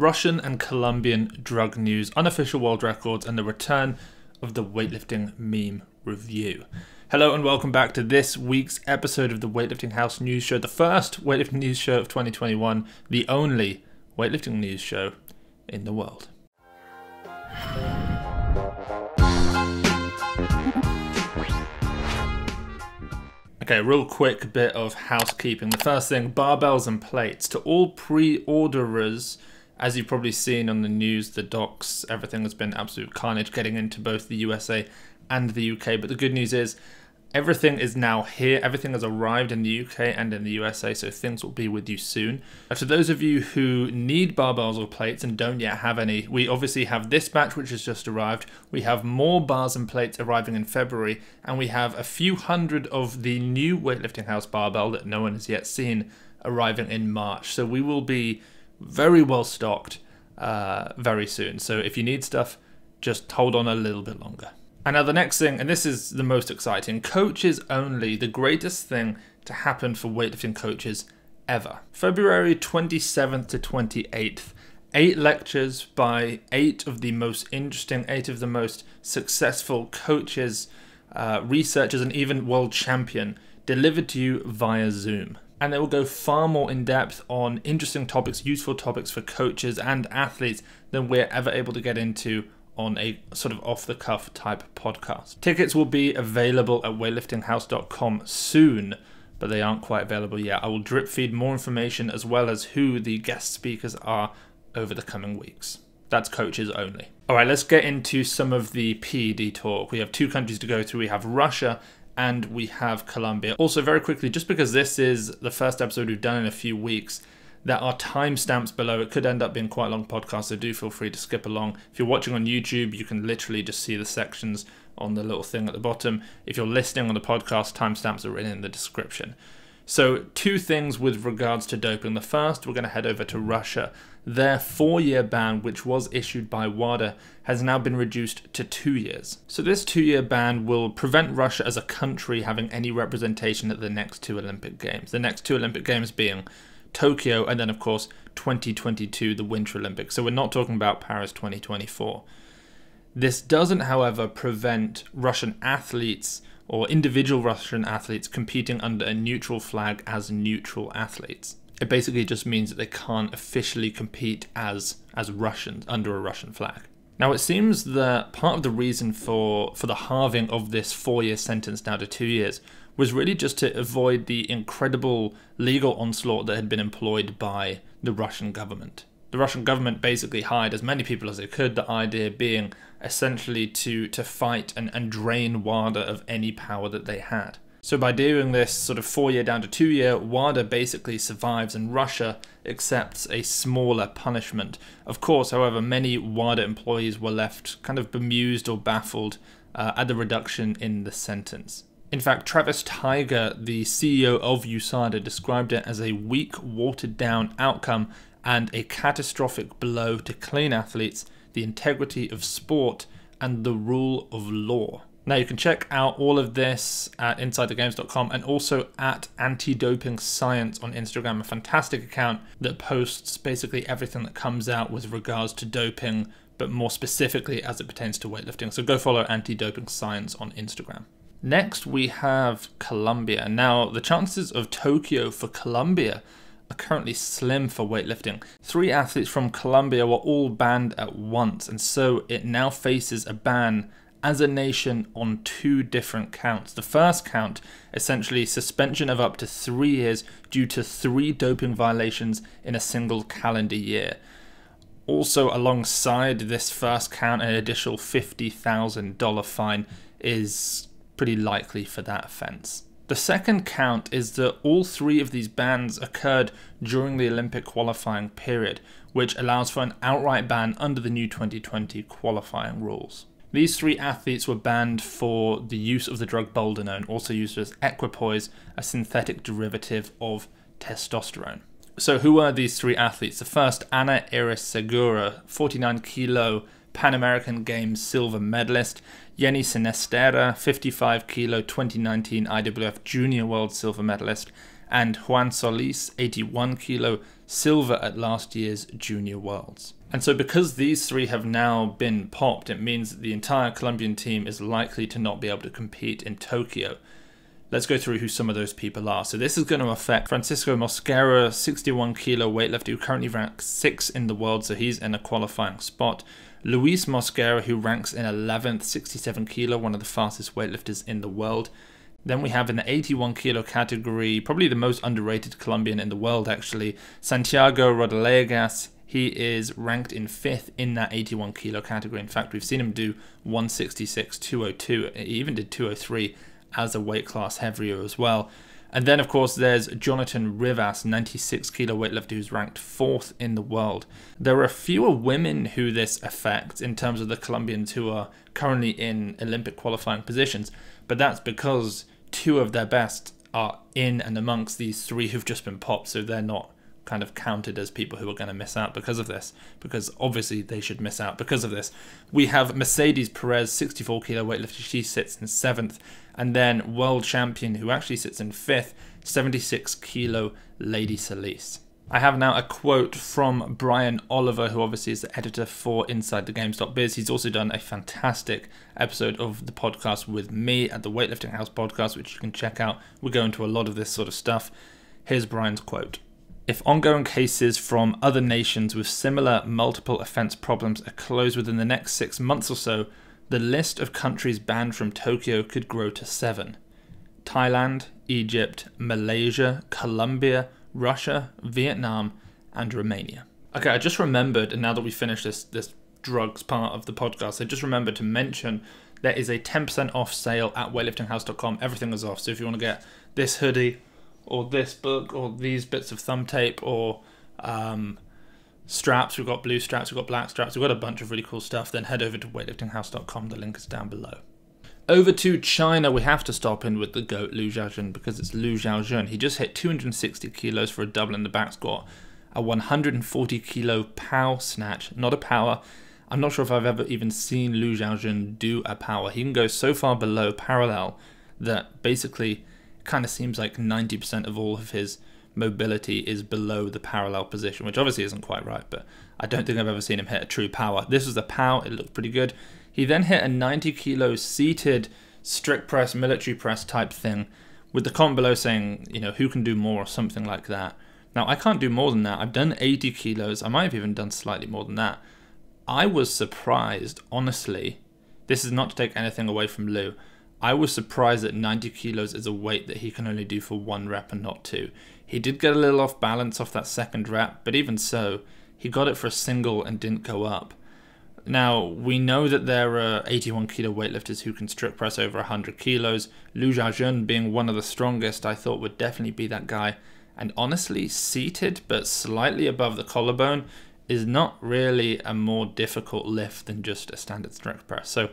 Russian and Colombian drug news, unofficial world records, and the return of the weightlifting meme review. Hello and welcome back to this week's episode of the Weightlifting House News Show, the first weightlifting news show of 2021, the only weightlifting news show in the world. Okay, real quick bit of housekeeping. The first thing barbells and plates. To all pre orderers, as you've probably seen on the news, the docks, everything has been absolute carnage getting into both the USA and the UK. But the good news is Everything is now here. Everything has arrived in the UK and in the USA, so things will be with you soon. Uh, to those of you who need barbells or plates and don't yet have any, we obviously have this batch which has just arrived. We have more bars and plates arriving in February, and we have a few hundred of the new Weightlifting House barbell that no one has yet seen arriving in March. So we will be very well stocked uh, very soon. So if you need stuff, just hold on a little bit longer. And now the next thing, and this is the most exciting, coaches only, the greatest thing to happen for weightlifting coaches ever. February 27th to 28th, eight lectures by eight of the most interesting, eight of the most successful coaches, uh, researchers, and even world champion delivered to you via Zoom. And they will go far more in depth on interesting topics, useful topics for coaches and athletes than we're ever able to get into on a sort of off the cuff type podcast. Tickets will be available at weightliftinghouse.com soon, but they aren't quite available yet. I will drip feed more information as well as who the guest speakers are over the coming weeks. That's coaches only. All right, let's get into some of the PED talk. We have two countries to go through. We have Russia and we have Colombia. Also, very quickly, just because this is the first episode we've done in a few weeks, there are timestamps below. It could end up being quite a long podcast, so do feel free to skip along. If you're watching on YouTube, you can literally just see the sections on the little thing at the bottom. If you're listening on the podcast, timestamps are written in the description. So, two things with regards to doping. The first, we're going to head over to Russia. Their four year ban, which was issued by WADA, has now been reduced to two years. So, this two year ban will prevent Russia as a country having any representation at the next two Olympic Games. The next two Olympic Games being Tokyo, and then, of course, 2022, the Winter Olympics. So we're not talking about Paris 2024. This doesn't, however, prevent Russian athletes or individual Russian athletes competing under a neutral flag as neutral athletes. It basically just means that they can't officially compete as as Russians under a Russian flag. Now it seems that part of the reason for for the halving of this four-year sentence down to two years was really just to avoid the incredible legal onslaught that had been employed by the Russian government. The Russian government basically hired as many people as they could, the idea being essentially to, to fight and, and drain WADA of any power that they had. So by doing this sort of four year down to two year, WADA basically survives and Russia accepts a smaller punishment. Of course, however, many WADA employees were left kind of bemused or baffled uh, at the reduction in the sentence. In fact, Travis Tygart, the CEO of USADA, described it as a weak, watered down outcome and a catastrophic blow to clean athletes, the integrity of sport, and the rule of law. Now, you can check out all of this at InsideTheGames.com and also at Anti Doping Science on Instagram, a fantastic account that posts basically everything that comes out with regards to doping, but more specifically as it pertains to weightlifting. So go follow Anti Doping Science on Instagram. Next, we have Colombia. Now, the chances of Tokyo for Colombia are currently slim for weightlifting. Three athletes from Colombia were all banned at once, and so it now faces a ban as a nation on two different counts. The first count, essentially suspension of up to three years due to three doping violations in a single calendar year. Also, alongside this first count, an additional $50,000 fine is pretty likely for that offence. The second count is that all three of these bans occurred during the Olympic qualifying period, which allows for an outright ban under the new 2020 qualifying rules. These three athletes were banned for the use of the drug boldenone, also used as equipoise, a synthetic derivative of testosterone. So, who are these three athletes? The first, Ana Iris Segura, 49 kilo Pan American Games silver medalist. Yeni Sinisterra, 55 kilo 2019 IWF Junior World silver medalist. and Juan Solis, 81 kilo, silver at last year's Junior Worlds. And so, because these three have now been popped, it means that the entire Colombian team is likely to not be able to compete in Tokyo. Let's go through who some of those people are. So, this is going to affect Francisco Mosquera, 61 kilo weightlifter, who currently ranks 6 in the world, so he's in a qualifying spot. Luis Mosquera, who ranks in 11th, 67 kilo, one of the fastest weightlifters in the world. Then we have in the 81 kilo category, probably the most underrated Colombian in the world actually, Santiago Rodallegas. He is ranked in fifth in that 81 kilo category. In fact, we've seen him do 166, 202. He even did 203 as a weight class heavier as well. And then, of course, there's Jonathan Rivas, 96 kilo weightlifter, who's ranked fourth in the world. There are fewer women who this affects in terms of the Colombians who are currently in Olympic qualifying positions, but that's because two of their best are in and amongst these three who've just been popped, so they're not kind of counted as people who are going to miss out because of this, because obviously they should miss out because of this. We have Mercedes Perez, 64 kilo weightlifter, she sits in seventh, and then world champion who actually sits in fifth, 76 kilo Lady Solis. I have now a quote from Brian Oliver, who obviously is the editor for Inside the Games.biz. He's also done a fantastic episode of the podcast with me at the Weightlifting House podcast, which you can check out. We go into a lot of this sort of stuff. Here's Brian's quote. If ongoing cases from other nations with similar multiple offence problems are closed within the next six months or so, the list of countries banned from Tokyo could grow to seven Thailand, Egypt, Malaysia, Colombia, Russia, Vietnam, and Romania. Okay, I just remembered, and now that we finished this this drugs part of the podcast, I just remembered to mention there is a 10% off sale at weightliftinghouse.com. Everything is off. So if you want to get this hoodie or this book or these bits of thumb tape or um, straps, we've got blue straps, we've got black straps, we've got a bunch of really cool stuff, then head over to weightliftinghouse.com. The link is down below. Over to China, we have to stop in with the GOAT Lu Xiaojun because it's Lu Xiaojun. He just hit 260 kilos for a double in the back squat, a 140 kilo pow snatch, not a power. I'm not sure if I've ever even seen Lu Xiaojun do a power. He can go so far below parallel that basically kind of seems like 90% of all of his mobility is below the parallel position, which obviously isn't quite right, but I don't think I've ever seen him hit a true power. This was a pow, it looked pretty good. He then hit a 90 kilo seated strict press, military press type thing, with the comment below saying, you know, who can do more or something like that. Now, I can't do more than that. I've done 80 kilos. I might have even done slightly more than that. I was surprised, honestly. This is not to take anything away from Lu. I was surprised that 90 kilos is a weight that he can only do for one rep and not two. He did get a little off balance off that second rep, but even so, he got it for a single and didn't go up. Now, we know that there are 81 kilo weightlifters who can strict press over 100 kilos. Lu Xiaojun, being one of the strongest, I thought would definitely be that guy. And honestly, seated but slightly above the collarbone is not really a more difficult lift than just a standard strict press. So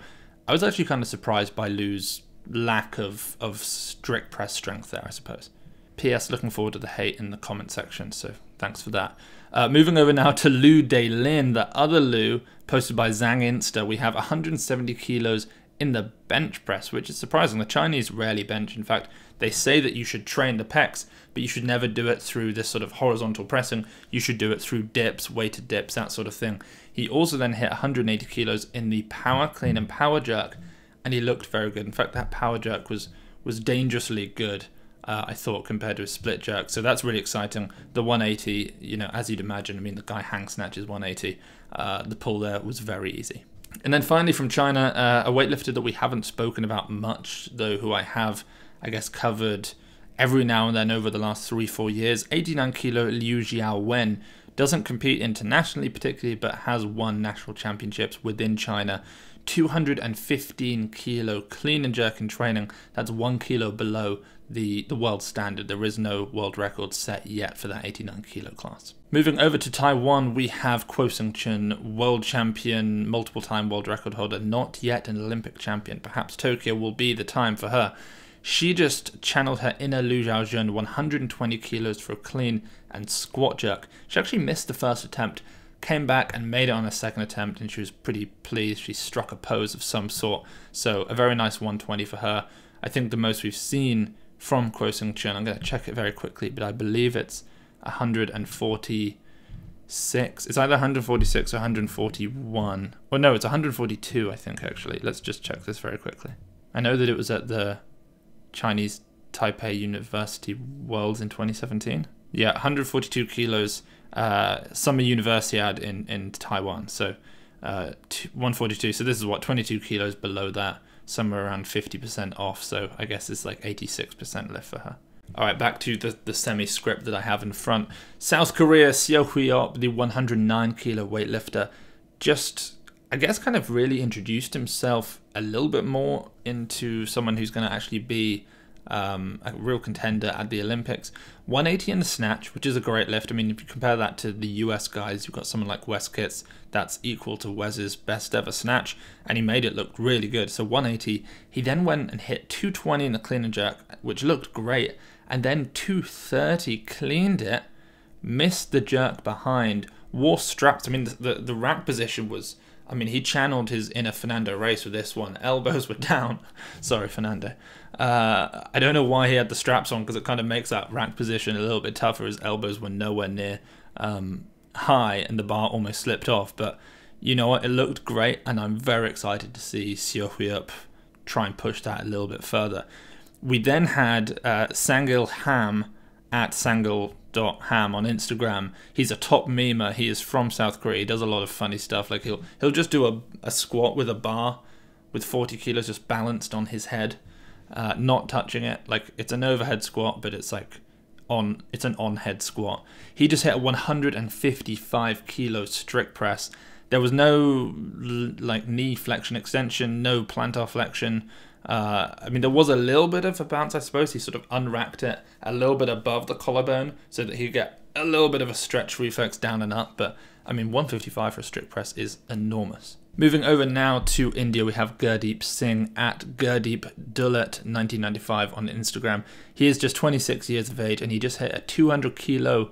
I was actually kind of surprised by Lu's lack of, of strict press strength there, I suppose. P.S. Looking forward to the hate in the comment section, so thanks for that. Uh, moving over now to Lu Lin, the other Lu, posted by Zhang Insta. We have 170 kilos in the bench press, which is surprising. The Chinese rarely bench. In fact, they say that you should train the pecs, but you should never do it through this sort of horizontal pressing. You should do it through dips, weighted dips, that sort of thing. He also then hit 180 kilos in the power clean and power jerk, and he looked very good. In fact, that power jerk was was dangerously good uh, I thought, compared to a split jerk. So that's really exciting. The 180, you know, as you'd imagine, I mean, the guy hang snatches 180. Uh, the pull there was very easy. And then finally from China, uh, a weightlifter that we haven't spoken about much, though, who I have, I guess, covered every now and then over the last three, four years. 89 kilo Liu Xiao Wen doesn't compete internationally particularly, but has won national championships within China. 215 kilo clean and jerk in training. That's one kilo below the, the world standard. There is no world record set yet for that 89 kilo class. Moving over to Taiwan, we have Kuo Hsing Chun, world champion, multiple time world record holder, not yet an Olympic champion. Perhaps Tokyo will be the time for her. She just channeled her inner Lu Xiaojun 120 kilos for a clean and squat jerk. She actually missed the first attempt, came back and made it on a second attempt, and she was pretty pleased. She struck a pose of some sort. So, a very nice 120 for her. I think the most we've seen from Kuo Hsing Chun. I'm going to check it very quickly, but I believe it's 146. It's either 146 or 141. Or no, it's 142, I think, actually. Let's just check this very quickly. I know that it was at the Chinese Taipei University Worlds in 2017. Yeah, 142 kilos, uh, Summer Universiade in, in Taiwan. So uh, 142. So this is what, 22 kilos below that somewhere around 50% off, so I guess it's like 86% lift for her. All right, back to the, the semi-script that I have in front. South Korea, Seo Hui-op, the 109 kilo weightlifter, just, I guess, kind of really introduced himself a little bit more into someone who's going to actually be um, a real contender at the Olympics. 180 in the snatch, which is a great lift. I mean, if you compare that to the US guys, you've got someone like Wes Kitts that's equal to Wes's best ever snatch, and he made it look really good. So 180. He then went and hit 220 in the clean and jerk, which looked great, and then 230 cleaned it, missed the jerk behind, wore straps. I mean, the, the, the rack position was I mean, he channeled his inner Fernando Reis with this one. Elbows were down. Sorry, Fernando. Uh, I don't know why he had the straps on because it kind of makes that rack position a little bit tougher. His elbows were nowhere near um, high and the bar almost slipped off. But you know what? It looked great, and I'm very excited to see Seo Hui-op try and push that a little bit further. We then had uh, Sangil Ham at Sangil ham on Instagram. He's a top memer. He is from South Korea. He does a lot of funny stuff. Like he'll he'll just do a, a squat with a bar with 40 kilos just balanced on his head, uh, not touching it. Like it's an overhead squat, but it's like on it's an on head squat. He just hit a 155 kilo strict press. There was no like knee flexion extension, no plantar flexion. Uh, I mean, there was a little bit of a bounce, I suppose. He sort of unwrapped it a little bit above the collarbone so that he'd get a little bit of a stretch reflex down and up. But I mean, 155 for a strict press is enormous. Moving over now to India, we have Gurdeep Singh at Gurdeep Dullet 1995 on Instagram. He is just 26 years of age and he just hit a 200 kilo.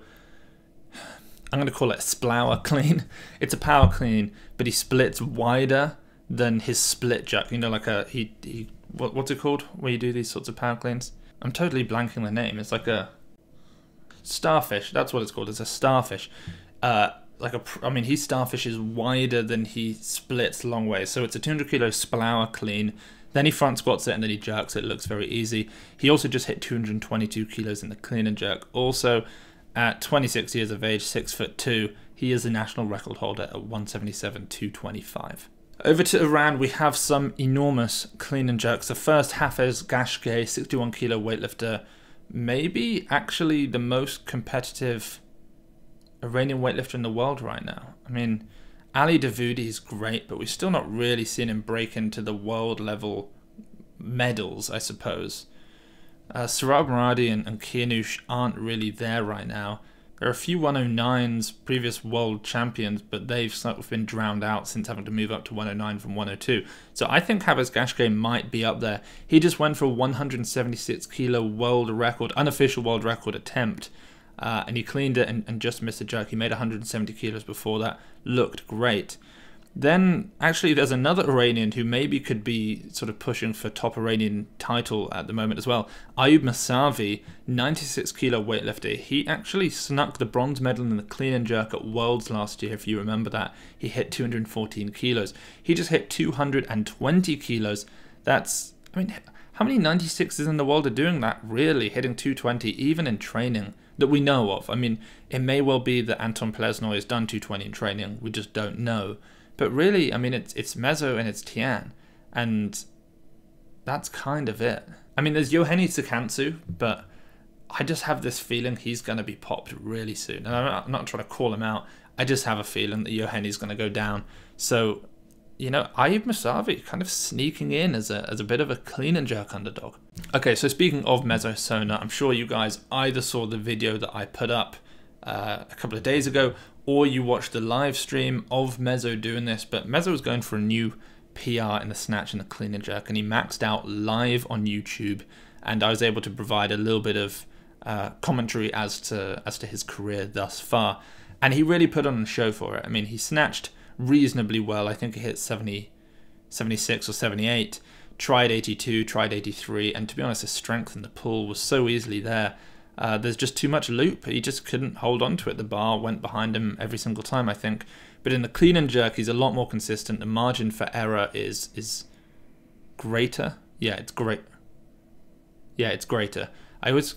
I'm going to call it a splower clean. It's a power clean, but he splits wider than his split jack. You know, like a he he what, what's it called where you do these sorts of power cleans? I'm totally blanking the name. It's like a starfish. That's what it's called. It's a starfish. Uh, like a, I mean, his starfish is wider than he splits long ways. So it's a 200 kilo splower clean. Then he front squats it and then he jerks it. Looks very easy. He also just hit 222 kilos in the clean and jerk. Also, at 26 years of age, six foot two, he is the national record holder at 177 225. Over to Iran, we have some enormous clean and jerks. The first Hafez Gashgeh, 61 kilo weightlifter, maybe actually the most competitive Iranian weightlifter in the world right now. I mean, Ali Davoudi is great, but we've still not really seen him break into the world level medals, I suppose. Uh, Sohrab Moradi and, and Kianush aren't really there right now. There are a few 109s, previous world champions, but they've sort of been drowned out since having to move up to 109 from 102. So I think Hafez Gashgeh might be up there. He just went for a 176 kilo world record, unofficial world record attempt, uh, and he cleaned it and, and just missed a jerk. He made 170 kilos before that, looked great. Then, actually, there's another Iranian who maybe could be sort of pushing for top Iranian title at the moment as well. Ayub Masavi, 96 kilo weightlifter. He actually snuck the bronze medal in the clean and jerk at Worlds last year, if you remember that. He hit 214 kilos. He just hit 220 kilos. That's, I mean, how many 96s in the world are doing that, really, hitting 220, even in training? That we know of. I mean, it may well be that Anton Polesnoy has done 220 in training. We just don't know. But really, I mean, it's it's Mezzo and it's Tian, and that's kind of it. I mean, there's Yohei Sakantsu, but I just have this feeling he's going to be popped really soon. And I'm not, I'm not, trying to call him out. I just have a feeling that Yohei's going to go down. So, you know, Ayub Masavi kind of sneaking in as a, as a bit of a clean and jerk underdog. Okay, so speaking of Meso Hassona, I'm sure you guys either saw the video that I put up uh, a couple of days ago or you watched the live stream of Mezzo doing this. But Mezzo was going for a new PR in the snatch and the clean and jerk, and he maxed out live on YouTube. And I was able to provide a little bit of uh, commentary as to as to his career thus far. And he really put on a show for it. I mean, he snatched reasonably well. I think he hit 70, 76 or 78. tried 82, tried 83, and to be honest, his strength in the pull was so easily there. Uh, there's just too much loop. He just couldn't hold on to it. The bar went behind him every single time, I think. But in the clean and jerk, he's a lot more consistent. The margin for error is is greater. Yeah, it's great. Yeah, it's greater. I was,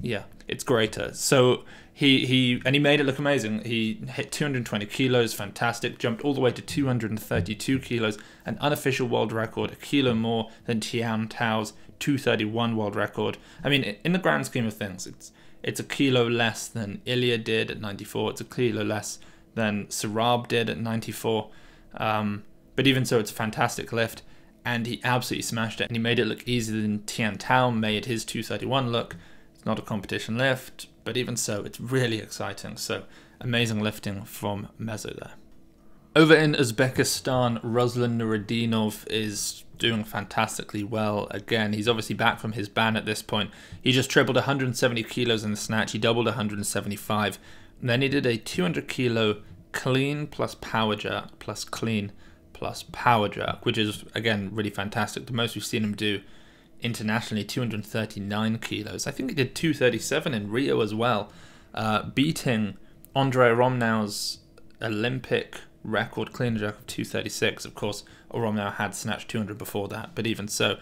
yeah, it's greater. So he he and he made it look amazing. He hit 220 kilos, fantastic. Jumped all the way to 232 kilos, an unofficial world record, a kilo more than Tian Tao's 231 world record. I mean, in the grand scheme of things, it's it's a kilo less than Ilya did at 94. It's a kilo less than Sohrab did at 94. Um, but even so, it's a fantastic lift, and he absolutely smashed it. And he made it look easier than Tian Tao made his 231 look. Not a competition lift, but even so, it's really exciting. So amazing lifting from Mezzo there. Over in Uzbekistan, Ruslan Nuriddinov is doing fantastically well. Again, he's obviously back from his ban at this point. He just tripled 170 kilos in the snatch. He doubled 175. And then he did a 200 kilo clean plus power jerk plus clean plus power jerk, which is again really fantastic. The most we've seen him do internationally 239 kilos. I think he did 237 in Rio as well, uh, beating Andrei Aramnau's Olympic record clean jerk of 236. Of course, Aramnau had snatched 200 before that, but even so,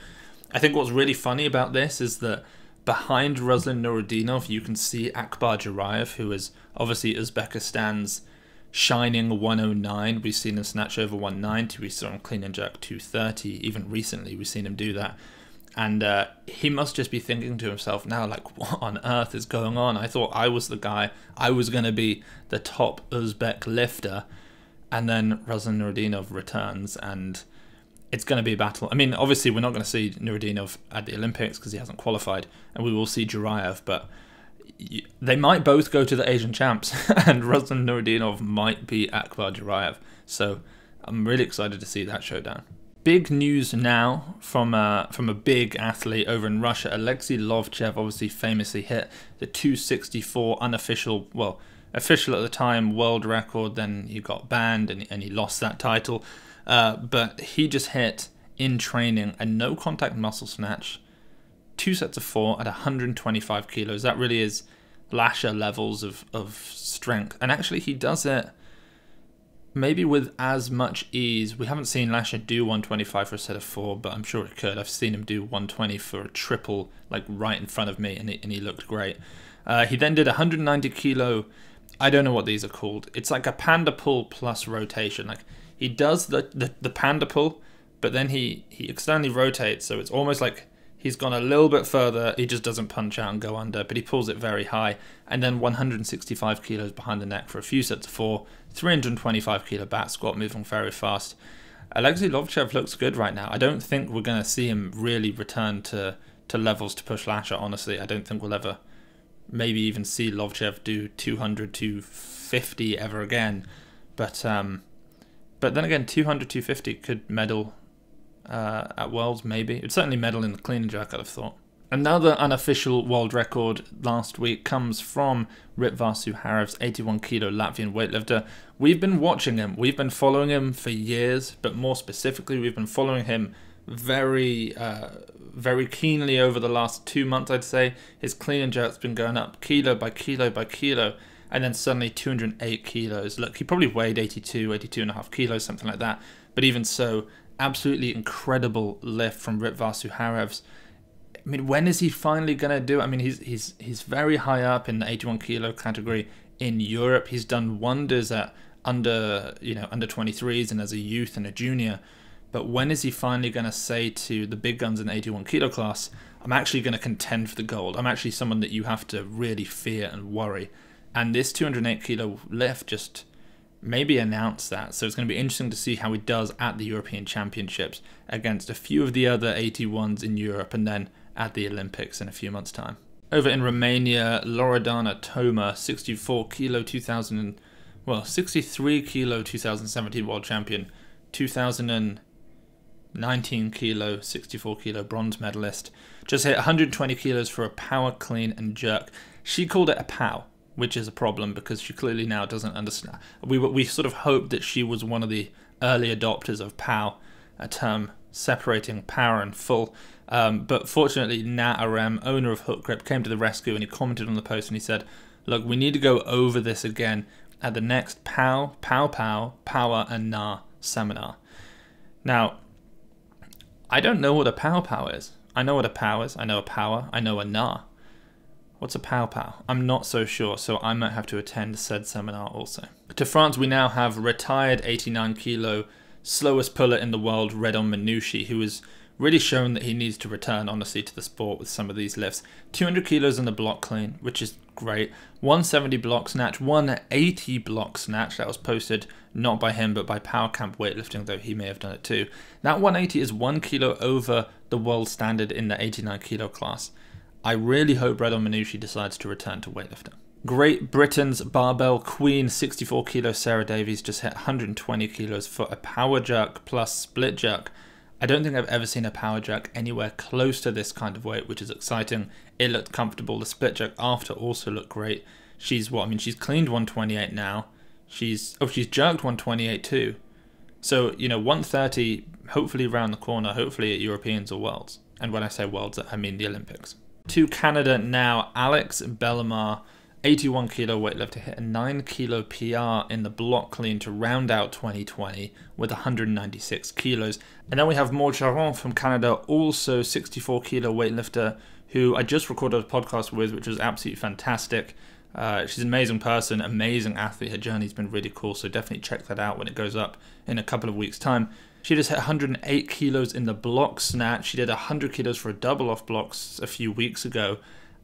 I think what's really funny about this is that behind Ruslan Nuriddinov, you can see Akbar Jurayev, who is obviously Uzbekistan's shining 109. We've seen him snatch over 190. We saw him clean and jerk 230. Even recently, we've seen him do that. And uh, he must just be thinking to himself now, like, what on earth is going on? I thought I was the guy. I was going to be the top Uzbek lifter. And then Ruslan Nuriddinov returns, and it's going to be a battle. I mean, obviously, we're not going to see Nuriddinov at the Olympics because he hasn't qualified, and we will see Jurayev, but they might both go to the Asian champs, and Ruslan Nuriddinov might be Akbar Jurayev. So I'm really excited to see that showdown. Big news now from a, from a big athlete over in Russia. Alexei Lovchev obviously famously hit the 264 unofficial, well, official at the time world record. Then he got banned and, and he lost that title. Uh, but he just hit in training a no contact muscle snatch, two sets of four at 125 kilos. That really is Lasha levels of, of strength. And actually, he does it maybe with as much ease. We haven't seen Lasha do 125 for a set of four, but I'm sure he could. I've seen him do 120 for a triple, like right in front of me, and he, and he looked great. Uh, he then did 190 kilo. I don't know what these are called. It's like a panda pull plus rotation. Like he does the, the, the panda pull, but then he, he externally rotates, so it's almost like he's gone a little bit further. He just doesn't punch out and go under, but he pulls it very high. And then 165 kilos behind the neck for a few sets of four, 325 kilo back squat, moving very fast. Alexei Lovchev looks good right now. I don't think we're going to see him really return to, to levels to push Lasha, honestly. I don't think we'll ever maybe even see Lovchev do 200 250 ever again. But um, but then again, 200, 250 could medal uh, at Worlds, maybe. It'd certainly medal in the clean and jerk, I'd have thought. Another unofficial world record last week comes from Ritvars Suharevs 81 kilo Latvian weightlifter. We've been watching him, we've been following him for years, but more specifically, we've been following him very, uh, very keenly over the last two months, I'd say. His clean and jerk's been going up kilo by kilo by kilo and then suddenly 208 kilos. Look, he probably weighed 82, 82 and a half kilos, something like that. But even so, absolutely incredible lift from Ritvars Suharevs. I mean, when is he finally gonna do it? I mean, he's he's he's very high up in the 81 kilo category in Europe. He's done wonders at under you know under 23s and as a youth and a junior. But when is he finally gonna say to the big guns in the 81 kilo class, I'm actually gonna contend for the gold. I'm actually someone that you have to really fear and worry. And this 208 kilo lift just maybe announce that. So it's going to be interesting to see how he does at the European Championships against a few of the other 81s in Europe and then at the Olympics in a few months' time. Over in Romania, Loredana Toma, 64 kilo 2000, well, 63 kilo 2017 world champion, 2019 kilo, 64 kilo bronze medalist, just hit 120 kilos for a power clean and jerk. She called it a pow which is a problem because she clearly now doesn't understand. We we sort of hoped that she was one of the early adopters of POW, a term separating power and full. Um, but fortunately, Nat owner of Hook Grip, came to the rescue and he commented on the post and he said, Look, we need to go over this again at the next POW, POW POW, Power and NA seminar. Now, I don't know what a POW POW is. I know what a POW is, I know a power, I know a NA. What's a pow pow? I'm not so sure, so I might have to attend said seminar also. To France, we now have retired 89 kilo slowest puller in the world, Redon Manushi, who has really shown that he needs to return honestly to the sport with some of these lifts. 200 kilos in the block clean, which is great. 170 block snatch, 180 block snatch. That was posted not by him, but by Power Camp Weightlifting, though he may have done it too. That 180 is one kilo over the world standard in the 89 kilo class. I really hope Redon Manushi decides to return to weightlifting. Great Britain's barbell queen 64 kilo Sarah Davies just hit 120 kilos for a power jerk plus split jerk. I don't think I've ever seen a power jerk anywhere close to this kind of weight, which is exciting. It looked comfortable. The split jerk after also looked great. She's what? I mean, she's cleaned 128 now. She's oh, she's jerked 128 too. So you know, 130 hopefully around the corner. Hopefully at Europeans or Worlds. And when I say Worlds, I mean the Olympics. To Canada now, Alex Bellemare, 81 kilo weightlifter, hit a 9 kilo PR in the block clean to round out 2020 with 196 kilos. And then we have Maud Charon from Canada, also 64 kilo weightlifter, who I just recorded a podcast with, which was absolutely fantastic. Uh, she's an amazing person, amazing athlete. Her journey's been really cool, so definitely check that out when it goes up in a couple of weeks' time. She just hit 108 kilos in the block snatch. She did 100 kilos for a double off blocks a few weeks ago.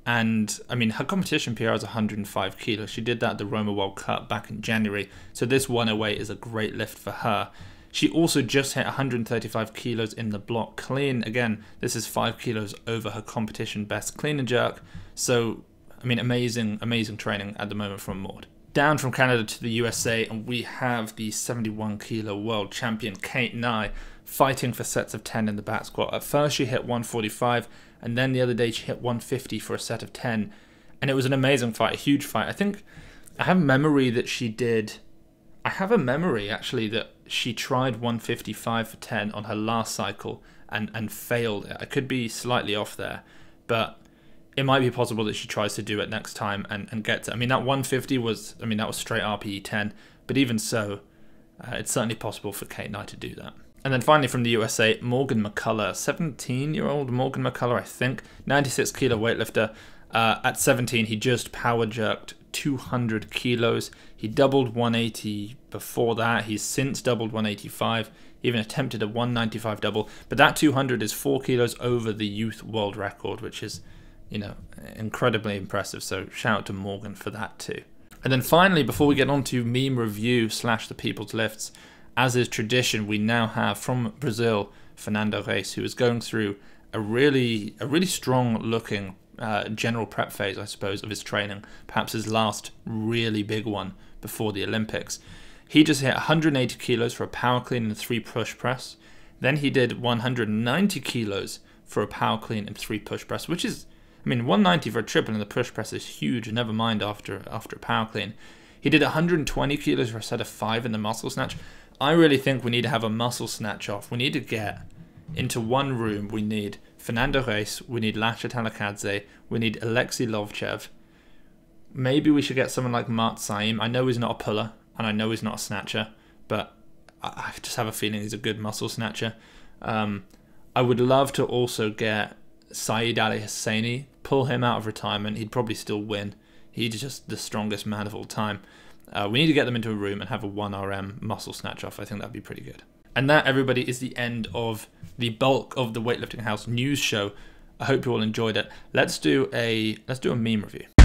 And I mean, her competition PR is 105 kilos. She did that at the Roma World Cup back in January. So this 108 is a great lift for her. She also just hit 135 kilos in the block clean. Again, this is 5 kilos over her competition best clean and jerk. So, I mean, amazing, amazing training at the moment from Maud down from Canada to the USA, and we have the 71 kilo world champion Kate Nye fighting for sets of 10 in the back squat. At first, she hit 145, and then the other day, she hit 150 for a set of 10. And it was an amazing fight, a huge fight. I think I have a memory that she did. I have a memory actually that she tried 155 for 10 on her last cycle and, and failed it. I could be slightly off there, but it might be possible that she tries to do it next time and, and gets it. I mean, that 150 was, I mean, that was straight RPE 10, but even so, uh, it's certainly possible for Kate Nye to do that. And then finally from the USA, Morgan McCullough, 17 year old Morgan McCullough, I think, 96 kilo weightlifter. Uh, at 17, he just power jerked 200 kilos. He doubled 180 before that. He's since doubled 185, even attempted a 195 double. But that 200 is 4 kilos over the youth world record, which is you know, incredibly impressive. So shout out to Morgan for that too. And then finally, before we get on to meme review slash the people's lifts, as is tradition, we now have from Brazil Fernando Reis, who is going through a really a really strong looking uh, general prep phase, I suppose, of his training. Perhaps his last really big one before the Olympics. He just hit 180 kilos for a power clean and three push press. Then he did 190 kilos for a power clean and three push press, which is I mean, 190 for a triple in the push press is huge, never mind after after a power clean. He did 120 kilos for a set of five in the muscle snatch. I really think we need to have a muscle snatch off. We need to get into one room. We need Fernando Reis, we need Lasha Talakhadze, we need Alexei Lovchev. Maybe we should get someone like Mart Seim. I know he's not a puller, and I know he's not a snatcher, but I just have a feeling he's a good muscle snatcher. Um, I would love to also get Saeed Ali Husseini, pull him out of retirement, he'd probably still win. He's just the strongest man of all time. Uh, we need to get them into a room and have a 1RM muscle snatch off. I think that'd be pretty good. And that, everybody, is the end of the bulk of the Weightlifting House news show. I hope you all enjoyed it. Let's do a let's do a meme review.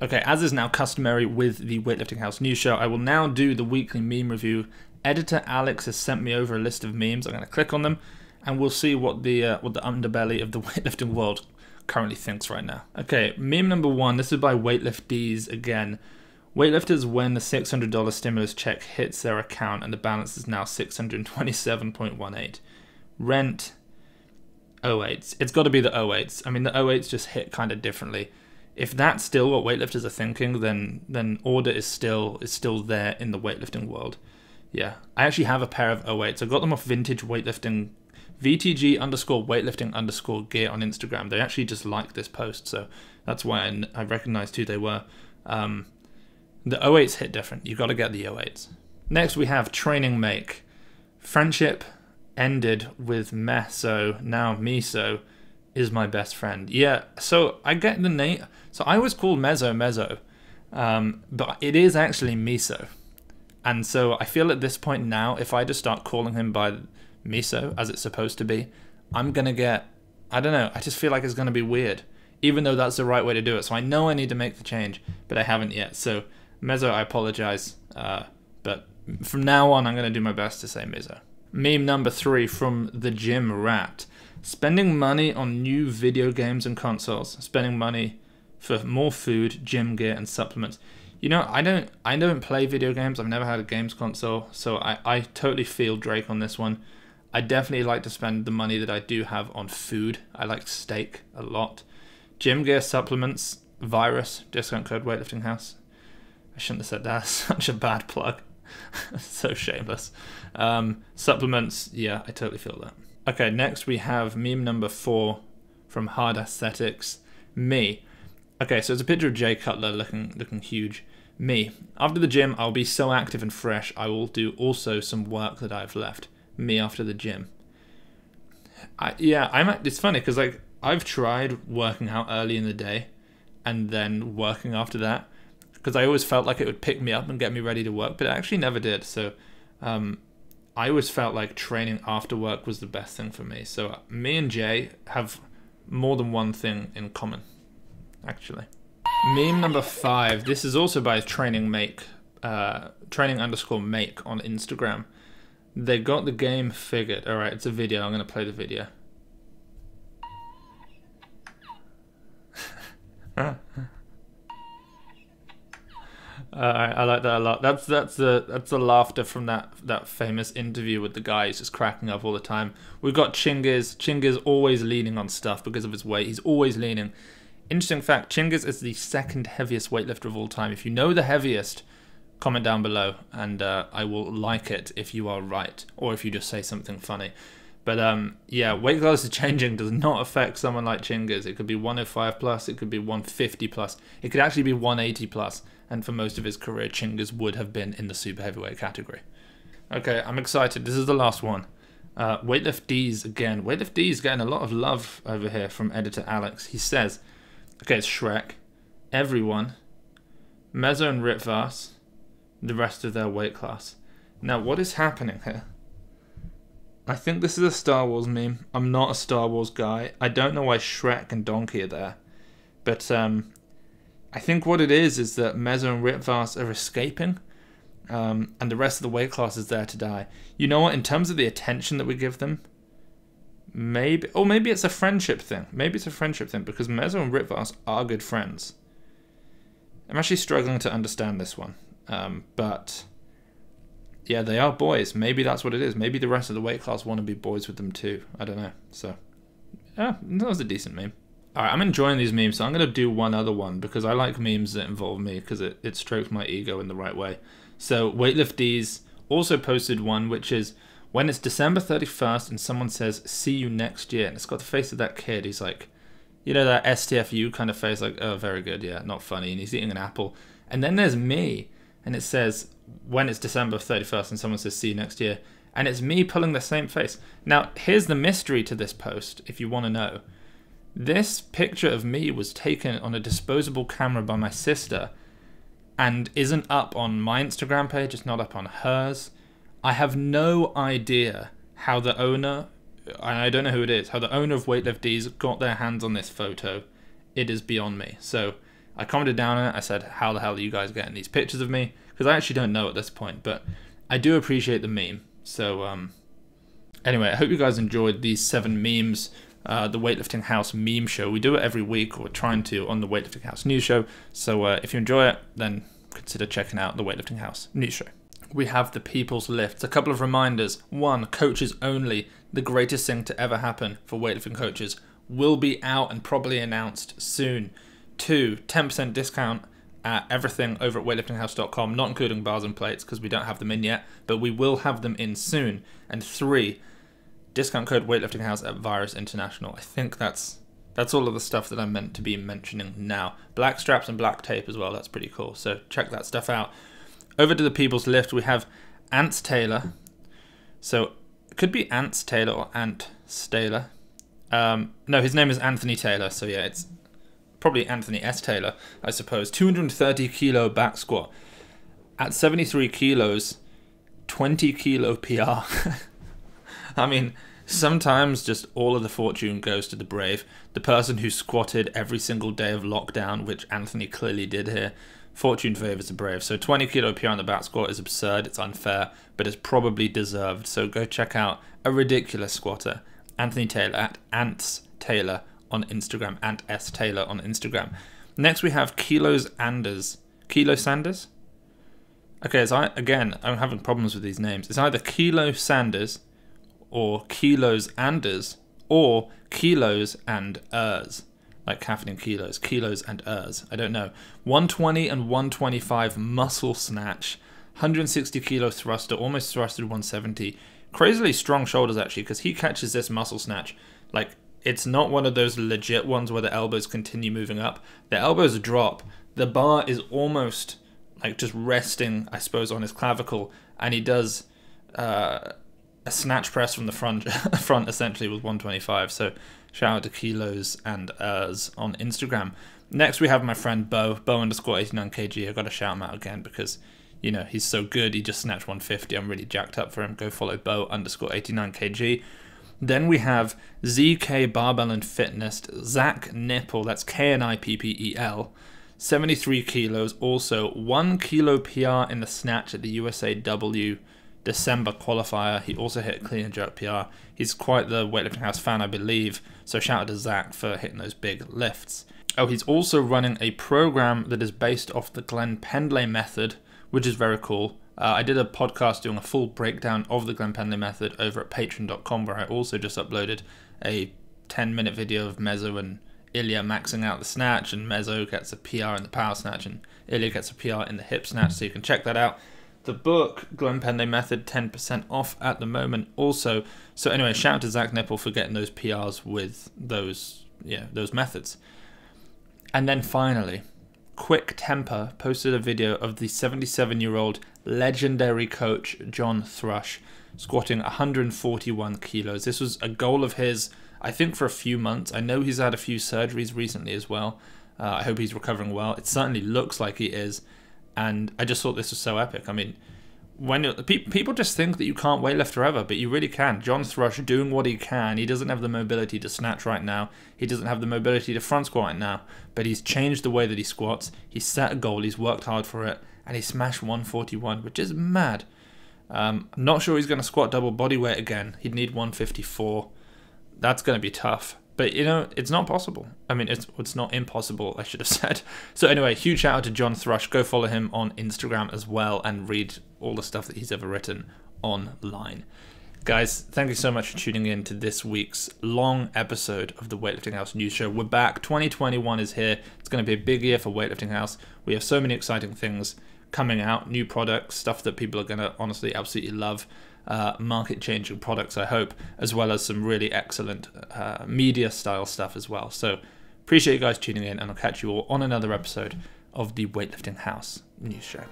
Okay, as is now customary with the Weightlifting House news show, I will now do the weekly meme review. Editor Alex has sent me over a list of memes. I'm going to click on them, and we'll see what the uh, what the underbelly of the weightlifting world currently thinks right now. Okay, meme number one. This is by Weightlift again. Weightlifters when the $600 stimulus check hits their account and the balance is now 627.18. Rent 08s. It's got to be the 08s. I mean, the 08s just hit kind of differently if that's still what weightlifters are thinking, then then order is still is still there in the weightlifting world. Yeah, I actually have a pair of 08s. I got them off Vintage Weightlifting, VTG underscore weightlifting underscore gear on Instagram. They actually just liked this post, so that's why I, I recognized who they were. Um, the 08s hit different. You got to get the 08s. Next, we have Training Make. Friendship ended with Meso, now Miso is my best friend. Yeah, so I get the name. So I was called Mezzo Mezzo, um, but it is actually Miso. And so I feel at this point now, if I just start calling him by Miso as it's supposed to be, I'm gonna get, I don't know, I just feel like it's gonna be weird, even though that's the right way to do it. So I know I need to make the change, but I haven't yet. So Mezzo, I apologize, uh, but from now on, I'm gonna do my best to say Miso. Meme number three from the gym rat. Spending money on new video games and consoles. Spending money for more food, gym gear, and supplements. You know, I don't I don't play video games. I've never had a games console, so I, I totally feel Drake on this one. I definitely like to spend the money that I do have on food. I like steak a lot. Gym gear supplements, virus, discount code weightlifting house. I shouldn't have said that. Such a bad plug. so shameless. Um, supplements, yeah, I totally feel that. Okay, next we have meme number four from Hard Aesthetics. Me. Okay, so it's a picture of Jay Cutler looking looking huge. Me. After the gym, I'll be so active and fresh. I will do also some work that I've left. Me after the gym. I, yeah, I'm. It's funny because like I've tried working out early in the day, and then working after that, because I always felt like it would pick me up and get me ready to work, but it actually never did. So, um, I always felt like training after work was the best thing for me. So me and Jay have more than one thing in common actually. Meme number five. This is also by Training Make, uh, Training underscore Make on Instagram. They got the game figured. All right, it's a video. I'm gonna play the video. uh, I like that a lot. That's that's the that's the laughter from that that famous interview with the guy who's just cracking up all the time. We've got Chingiz. Chingiz always leaning on stuff because of his weight. He's always leaning. Interesting fact, Chingiz is the second heaviest weightlifter of all time. If you know the heaviest, comment down below and uh, I will like it if you are right or if you just say something funny. But um, yeah, weight classes changing does not affect someone like Chingiz. It could be 105 plus, it could be 150 plus, it could actually be 180 plus. And for most of his career, Chingiz would have been in the super heavyweight category. Okay, I'm excited. This is the last one. Uh, Weightlift D's again. Weightlift D's getting a lot of love over here from editor Alex. He says, Okay, it's Shrek, everyone, Mezzo and Ritvars, the rest of their weight class. Now, what is happening here? I think this is a Star Wars meme. I'm not a Star Wars guy. I don't know why Shrek and Donkey are there. But um, I think what it is is that Mezzo and Ritvars are escaping. Um, and the rest of the weight class is there to die. You know what? In terms of the attention that we give them, Maybe, or maybe it's a friendship thing. Maybe it's a friendship thing because Mezzo and Ritvars are good friends. I'm actually struggling to understand this one, um, but yeah, they are boys. Maybe that's what it is. Maybe the rest of the weight class want to be boys with them too. I don't know. So, yeah, that was a decent meme. All right, I'm enjoying these memes, so I'm going to do one other one because I like memes that involve me because it, it strokes my ego in the right way. So, Weightlifties also posted one which is when it's December 31st and someone says, see you next year, and it's got the face of that kid, he's like, you know, that STFU kind of face, like, oh, very good, yeah, not funny, and he's eating an apple. And then there's me, and it says, when it's December 31st and someone says, see you next year, and it's me pulling the same face. Now, here's the mystery to this post, if you want to know. This picture of me was taken on a disposable camera by my sister and isn't up on my Instagram page, it's not up on hers I have no idea how the owner, I don't know who it is, how the owner of Weightlift D's got their hands on this photo. It is beyond me. So I commented down on it. I said, how the hell are you guys getting these pictures of me? Because I actually don't know at this point, but I do appreciate the meme. So um, anyway, I hope you guys enjoyed these seven memes. Uh, the Weightlifting House meme show. We do it every week, or trying to, on the Weightlifting House news show. So uh, if you enjoy it, then consider checking out the Weightlifting House news show we have the People's lifts. A couple of reminders. One, coaches only, the greatest thing to ever happen for weightlifting coaches, will be out and probably announced soon. Two, 10% discount at everything over at weightliftinghouse.com, not including bars and plates because we don't have them in yet, but we will have them in soon. And three, discount code weightliftinghouse at Virus International. I think that's that's all of the stuff that I'm meant to be mentioning now. Black straps and black tape as well. That's pretty cool. So check that stuff out. Over to the people's lift, we have Ants Taylor. So it could be Ants Taylor or Ant Taylor. Um, no, his name is Anthony Taylor. So yeah, it's probably Anthony S. Taylor, I suppose. 230 kilo back squat. At 73 kilos, 20 kilo PR. I mean, Sometimes just all of the fortune goes to the brave. The person who squatted every single day of lockdown, which Anthony clearly did here. Fortune favors the brave. So 20 kilo PR on the back squat is absurd, it's unfair, but it's probably deserved. So go check out a ridiculous squatter, Anthony Taylor at Ants Taylor on Instagram, Ant S Taylor on Instagram. Next we have Kilos Anders. Kilo Sanders? Okay, so I, again, I'm having problems with these names. It's either Kilo Sanders or kilos anders or kilos and ers like caffeine and kilos kilos and ers. I don't know. 120 and 125 muscle snatch 160 kilo thruster almost thrusted 170 crazily strong shoulders actually because he catches this muscle snatch like it's not one of those legit ones where the elbows continue moving up. The elbows drop. The bar is almost like just resting i suppose on his clavicle and he does uh a snatch press from the front, front essentially with 125. So shout out to Kilos and Ers on Instagram. Next we have my friend Bo, Bo underscore 89kg. I got to shout him out again because you know he's so good. He just snatched 150. I'm really jacked up for him. Go follow Bo underscore 89kg. Then we have ZK Barbell and Fitness, Zach Knippel. That's K N I P P E L. 73 kilos, also 1 kilo PR in the snatch at the USAW December qualifier. He also hit clean and jerk PR. He's quite the weightlifting house fan, I believe. So shout out to Zach for hitting those big lifts. Oh, he's also running a program that is based off the Glenn Pendlay method, which is very cool. Uh, I did a podcast doing a full breakdown of the Glenn Pendlay method over at patreon.com, where I also just uploaded a 10 minute video of Meso and Ilya maxing out the snatch, and Meso gets a PR in the power snatch, and Ilya gets a PR in the hip snatch. So you can check that out the book Glenn Pendlay Method 10% off at the moment also. So anyway, shout out to Zach Knippel for getting those PRs with those yeah, those methods. And then finally, Quick Temper posted a video of the 77-year-old legendary coach John Thrush squatting 141 kilos. This was a goal of his, I think, for a few months. I know he's had a few surgeries recently as well. Uh, I hope he's recovering well. It certainly looks like he is and I just thought this was so epic. I mean, when pe- people just think that you can't weightlift forever, but you really can. John Thrush doing what he can. He doesn't have the mobility to snatch right now. He doesn't have the mobility to front squat right now, but he's changed the way that he squats. He's set a goal. He's worked hard for it, and he smashed 141, which is mad. Um, I'm not sure he's going to squat double body weight again. He'd need 154. That's going to be tough. But you know, it's not possible. I mean, it's it's not impossible. I should have said. So anyway, huge shout out to John Thrush. Go follow him on Instagram as well and read all the stuff that he's ever written online. Guys, thank you so much for tuning in to this week's long episode of the Weightlifting House News Show. We're back. 2021 is here. It's going to be a big year for Weightlifting House. We have so many exciting things coming out, new products, stuff that people are going to honestly absolutely love uh, market changing products, I hope, as well as some really excellent uh, media style stuff as well. So appreciate you guys tuning in, and I'll catch you all on another episode of the Weightlifting House News Show.